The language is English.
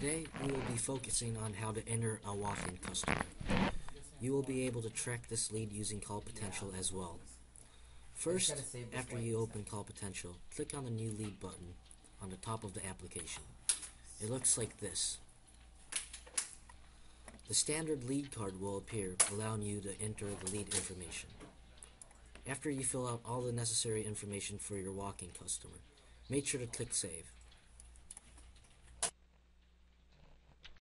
Today, we will be focusing on how to enter a walk-in customer. You will be able to track this lead using Call Potential as well. First, after you open Call Potential, click on the New Lead button on the top of the application. It looks like this. The standard lead card will appear, allowing you to enter the lead information. After you fill out all the necessary information for your walk-in customer, make sure to click Save.